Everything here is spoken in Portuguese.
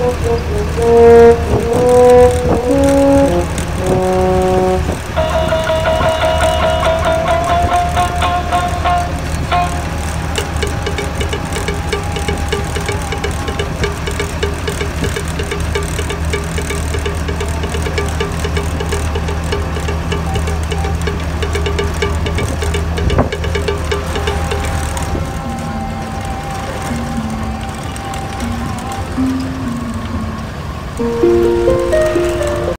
Música